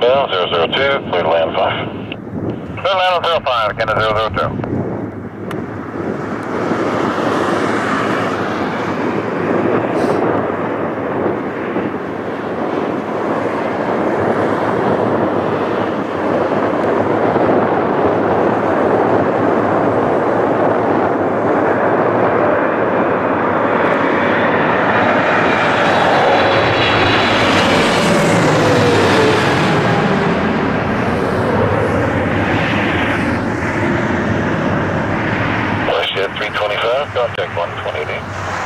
Orlando 002, clear to land 5. Orlando 05, Canada 002. Westjet 325, contact 120.